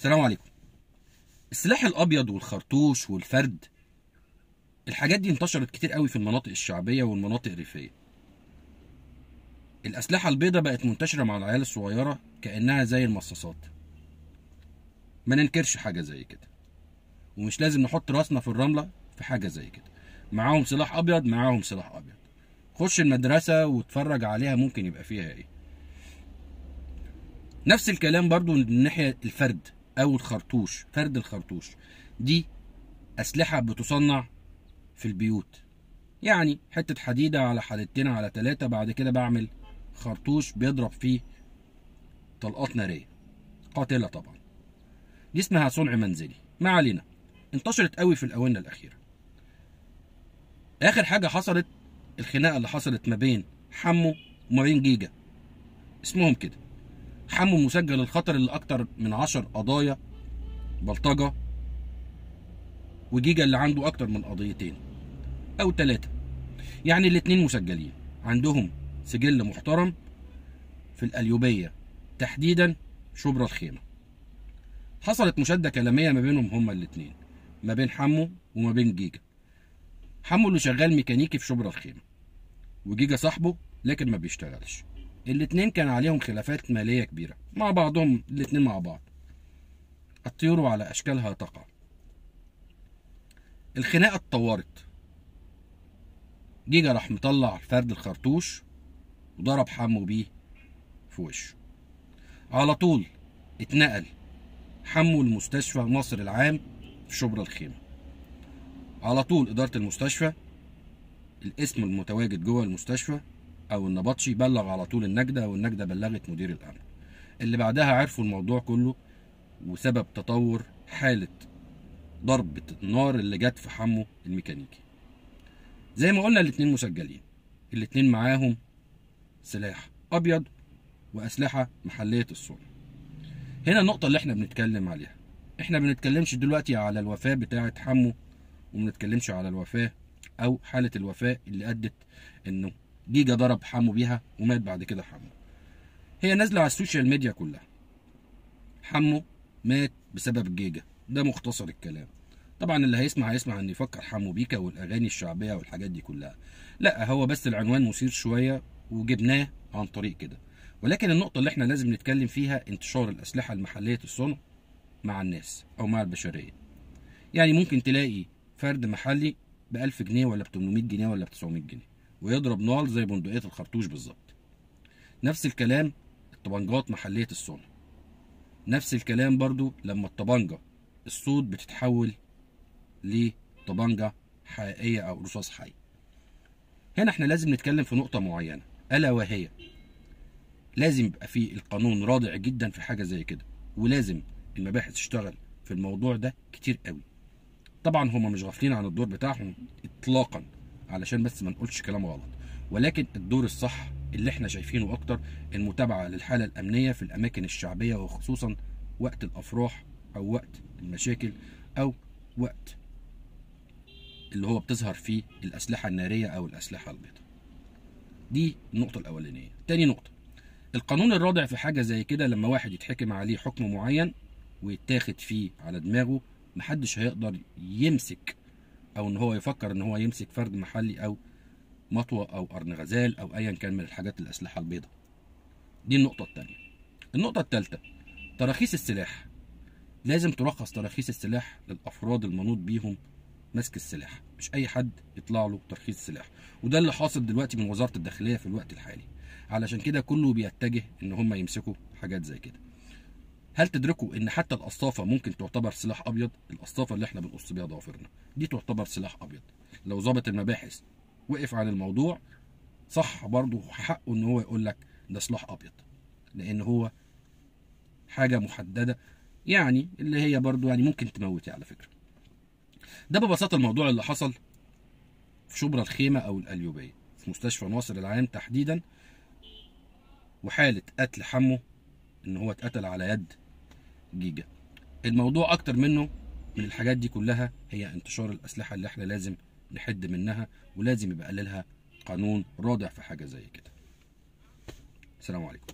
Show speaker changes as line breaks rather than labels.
السلام عليكم. السلاح الأبيض والخرطوش والفرد الحاجات دي انتشرت كتير قوي في المناطق الشعبية والمناطق الريفية. الأسلحة البيضاء بقت منتشرة مع العيال الصغيرة كأنها زي المصاصات. ما ننكرش حاجة زي كده. ومش لازم نحط راسنا في الرملة في حاجة زي كده. معاهم سلاح أبيض معاهم سلاح أبيض. خش المدرسة واتفرج عليها ممكن يبقى فيها إيه. نفس الكلام برضو من ناحية الفرد. أو الخرطوش فرد الخرطوش. دي أسلحة بتصنع في البيوت. يعني حتة حديدة على حديدتين على ثلاثة بعد كده بعمل خرطوش بيضرب فيه طلقات نارية. قاتلة طبعا. دي اسمها صنع منزلي. ما علينا. انتشرت قوي في الآونة الأخيرة. آخر حاجة حصلت الخناقة اللي حصلت ما بين حمو وما بين جيجا. اسمهم كده. حمو مسجل الخطر اللي أكتر من عشر قضايا بلطجة وجيجا اللي عنده أكتر من قضيتين أو ثلاثة يعني الاتنين مسجلين. عندهم سجل محترم في القليوبيه تحديدا شبرا الخيمة. حصلت مشادة كلامية ما بينهم هما الاتنين. ما بين حمو وما بين جيجا. حمو اللي شغال ميكانيكي في شبرا الخيمة. وجيجا صاحبه لكن ما بيشتغلش. الاتنين كان عليهم خلافات مالية كبيرة. مع بعضهم الاتنين مع بعض. الطيور على أشكالها تقع. الخناقة اتطورت. جيجا راح مطلع فرد الخرطوش وضرب حمو بيه في وشه. على طول اتنقل حمو المستشفى ناصر العام في شبرا الخيمة. على طول إدارة المستشفى الاسم المتواجد جوه المستشفى أو النبطشي بلغ على طول النجدة والنجدة بلغت مدير الأمن. اللي بعدها عرفوا الموضوع كله وسبب تطور حالة ضربة النار اللي جت في حمو الميكانيكي. زي ما قلنا الاتنين مسجلين. الاتنين معاهم سلاح أبيض وأسلحة محلية الصنع هنا النقطة اللي إحنا بنتكلم عليها. إحنا بنتكلمش دلوقتي على الوفاة بتاعة حمو ومنتكلمش على الوفاة أو حالة الوفاة اللي أدت إنه جيجا ضرب حمو بيها ومات بعد كده حمو. هي نازلة على السوشيال ميديا كلها. حمو مات بسبب جيجا. ده مختصر الكلام. طبعا اللي هيسمع هيسمع إن يفكر حمو بيكا والأغاني الشعبية والحاجات دي كلها. لا هو بس العنوان مثير شوية وجبناه عن طريق كده. ولكن النقطة اللي إحنا لازم نتكلم فيها انتشار الأسلحة المحلية الصنع مع الناس أو مع البشرية. يعني ممكن تلاقي فرد محلي ب 1000 جنيه ولا ب 800 جنيه ولا ب 900 جنيه. ويضرب نار زي بندقية الخرطوش بالظبط. نفس الكلام الطبنجات محلية الصنع نفس الكلام برضو لما الطبنجة الصوت بتتحول لطبنجة حقيقية أو رصاص حي. هنا إحنا لازم نتكلم في نقطة معينة ألا وهي. لازم يبقى في القانون رادع جدا في حاجة زي كده ولازم المباحث تشتغل في الموضوع ده كتير قوي. طبعا هم مش غافلين عن الدور بتاعهم اطلاقا. علشان بس ما نقولش كلام غلط. ولكن الدور الصح اللي إحنا شايفينه أكتر المتابعة للحالة الأمنية في الأماكن الشعبية وخصوصا وقت الأفراح أو وقت المشاكل أو وقت اللي هو بتظهر فيه الأسلحة النارية أو الأسلحة البيضاء. دي النقطة الأولانية. تاني نقطة القانون الرادع في حاجة زي كده لما واحد يتحكم عليه حكم معين ويتاخد فيه على دماغه محدش هيقدر يمسك أو إن هو يفكر إن هو يمسك فرد محلي أو مطوة أو قرن غزال أو ايا كان من الحاجات الأسلحة البيضاء. دي النقطة الثانية النقطة الثالثه تراخيص السلاح. لازم ترخص تراخيص السلاح للأفراد المنوط بيهم مسك السلاح. مش أي حد يطلع له ترخيص سلاح. وده اللي حاصل دلوقتي من وزارة الداخلية في الوقت الحالي. علشان كده كله بيتجه إن هم يمسكوا حاجات زي كده. هل تدركوا إن حتى القصافة ممكن تعتبر سلاح أبيض؟ القصافة اللي إحنا بنقص بيها ضوافرنا دي تعتبر سلاح أبيض. لو ظابط المباحث وقف عن الموضوع صح برضه حقه إن هو يقول لك ده سلاح أبيض. لأن هو حاجة محددة يعني اللي هي برضه يعني ممكن تموتي على فكرة. ده ببساطة الموضوع اللي حصل في شبرا الخيمة أو القليوبيه في مستشفى ناصر العام تحديدا وحالة قتل حمو إن هو اتقتل على يد جيجا. الموضوع أكتر منه من الحاجات دي كلها هي انتشار الأسلحة اللي إحنا لازم نحد منها ولازم يبقى لها قانون رادع في حاجة زي كده. السلام عليكم.